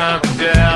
come down.